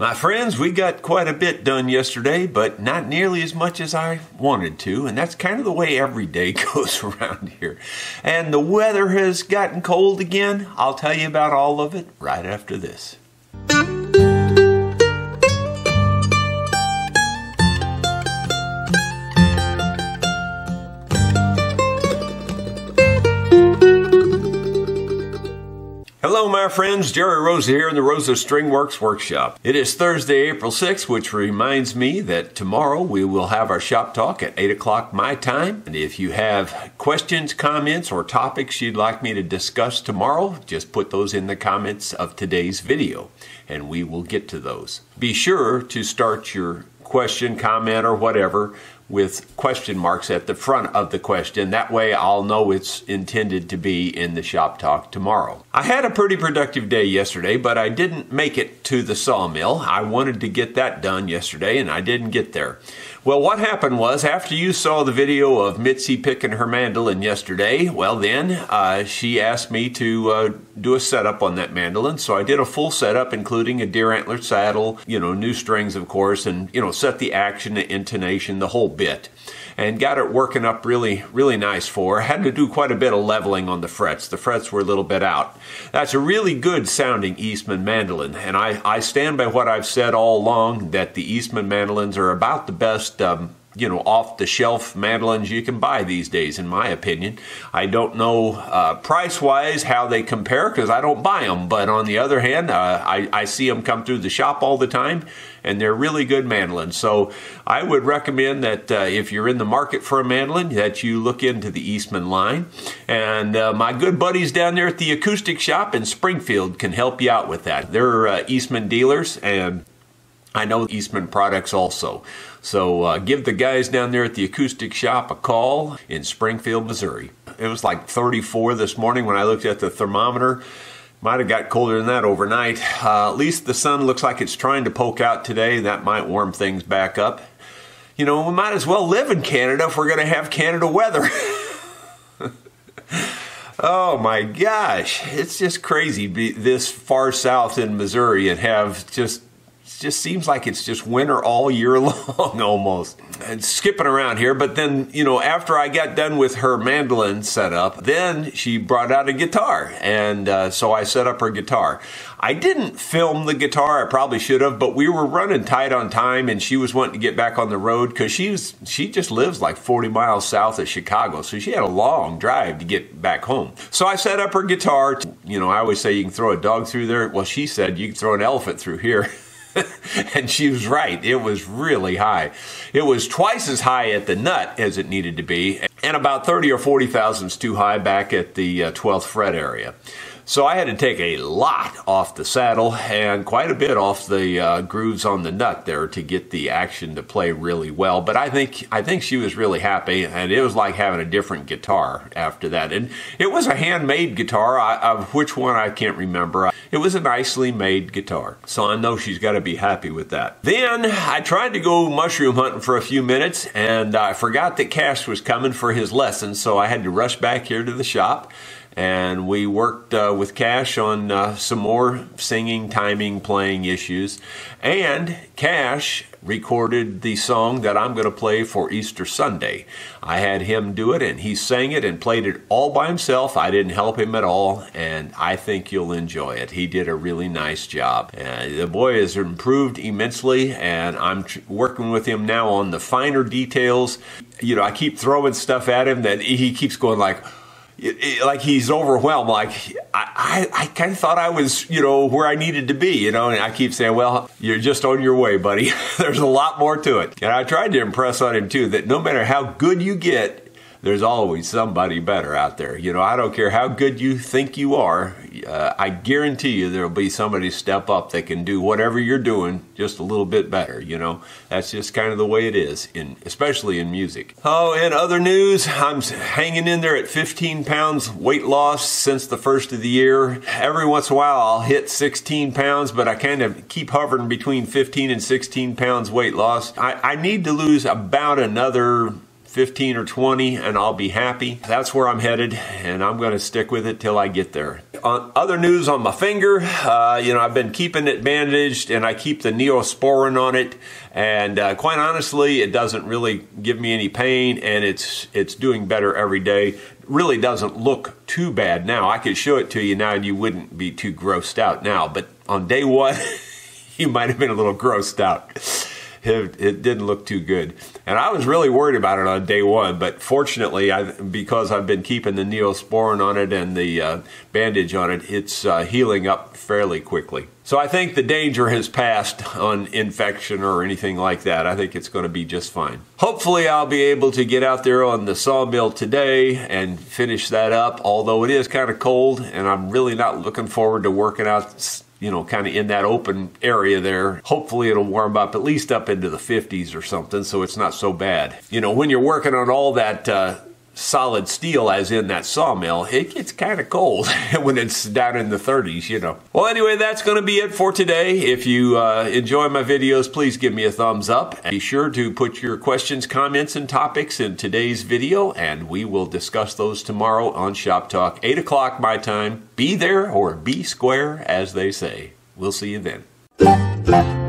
My friends, we got quite a bit done yesterday, but not nearly as much as I wanted to, and that's kind of the way every day goes around here. And the weather has gotten cold again. I'll tell you about all of it right after this. Friends. Jerry Rosa here in the Rosa String Works Workshop. It is Thursday, April 6th, which reminds me that tomorrow we will have our shop talk at 8 o'clock my time. And if you have questions, comments, or topics you'd like me to discuss tomorrow, just put those in the comments of today's video and we will get to those. Be sure to start your question, comment, or whatever with question marks at the front of the question. That way I'll know it's intended to be in the shop talk tomorrow. I had a pretty productive day yesterday, but I didn't make it to the sawmill. I wanted to get that done yesterday and I didn't get there. Well, what happened was after you saw the video of Mitzi picking her mandolin yesterday, well, then uh, she asked me to uh, do a setup on that mandolin. So I did a full setup, including a deer antler saddle, you know, new strings, of course, and, you know, set the action, the intonation, the whole bit and got it working up really, really nice for. Had to do quite a bit of leveling on the frets. The frets were a little bit out. That's a really good sounding Eastman mandolin, and I, I stand by what I've said all along that the Eastman mandolins are about the best um, you know, off the shelf mandolins you can buy these days, in my opinion. I don't know uh, price wise how they compare because I don't buy them, but on the other hand, uh, I, I see them come through the shop all the time and they're really good mandolins. So I would recommend that uh, if you're in the market for a mandolin, that you look into the Eastman line. And uh, my good buddies down there at the acoustic shop in Springfield can help you out with that. They're uh, Eastman dealers and I know Eastman products also. So uh, give the guys down there at the acoustic shop a call in Springfield, Missouri. It was like 34 this morning when I looked at the thermometer. Might have got colder than that overnight. Uh, at least the sun looks like it's trying to poke out today. That might warm things back up. You know, we might as well live in Canada if we're going to have Canada weather. oh my gosh, it's just crazy be this far south in Missouri and have just just seems like it's just winter all year long almost. And skipping around here, but then, you know, after I got done with her mandolin setup, then she brought out a guitar. And uh, so I set up her guitar. I didn't film the guitar, I probably should have, but we were running tight on time and she was wanting to get back on the road because she was she just lives like 40 miles south of Chicago. So she had a long drive to get back home. So I set up her guitar. You know, I always say you can throw a dog through there. Well, she said you can throw an elephant through here. and she was right. It was really high. It was twice as high at the nut as it needed to be, and about 30 or 40 thousandths too high back at the uh, 12th fret area. So I had to take a lot off the saddle and quite a bit off the uh, grooves on the nut there to get the action to play really well. But I think I think she was really happy, and it was like having a different guitar after that. And it was a handmade guitar, I, of which one I can't remember. It was a nicely made guitar, so I know she's got to be happy with that. Then I tried to go mushroom hunting for a few minutes, and I forgot that Cash was coming for his lesson, so I had to rush back here to the shop and we worked uh, with Cash on uh, some more singing, timing, playing issues. And Cash recorded the song that I'm going to play for Easter Sunday. I had him do it, and he sang it and played it all by himself. I didn't help him at all, and I think you'll enjoy it. He did a really nice job. Uh, the boy has improved immensely, and I'm working with him now on the finer details. You know, I keep throwing stuff at him that he keeps going like, like he's overwhelmed. Like I, I, I kind of thought I was, you know, where I needed to be, you know. And I keep saying, "Well, you're just on your way, buddy. There's a lot more to it." And I tried to impress on him too that no matter how good you get, there's always somebody better out there. You know, I don't care how good you think you are. Uh, I guarantee you there'll be somebody step up that can do whatever you're doing just a little bit better. You know, that's just kind of the way it is, in especially in music. Oh, in other news, I'm hanging in there at 15 pounds weight loss since the first of the year. Every once in a while, I'll hit 16 pounds, but I kind of keep hovering between 15 and 16 pounds weight loss. I, I need to lose about another 15 or 20 and I'll be happy. That's where I'm headed and I'm going to stick with it till I get there. On other news on my finger, uh, you know, I've been keeping it bandaged and I keep the Neosporin on it and uh, quite honestly, it doesn't really give me any pain and it's it's doing better every day. Really doesn't look too bad now. I could show it to you now and you wouldn't be too grossed out now, but on day 1 you might have been a little grossed out it, it, didn't look too good. And I was really worried about it on day one, but fortunately, I, because I've been keeping the neosporin on it and the uh, bandage on it, it's uh, healing up fairly quickly. So I think the danger has passed on infection or anything like that. I think it's going to be just fine. Hopefully, I'll be able to get out there on the sawmill today and finish that up, although it is kind of cold, and I'm really not looking forward to working out you know, kind of in that open area there. Hopefully it'll warm up at least up into the 50s or something, so it's not so bad. You know, when you're working on all that uh, solid steel, as in that sawmill, it gets kind of cold when it's down in the 30s, you know. Well, anyway, that's going to be it for today. If you uh, enjoy my videos, please give me a thumbs up. And be sure to put your questions, comments, and topics in today's video, and we will discuss those tomorrow on Shop Talk, 8 o'clock my time. Be there or be square, as they say. We'll see you then.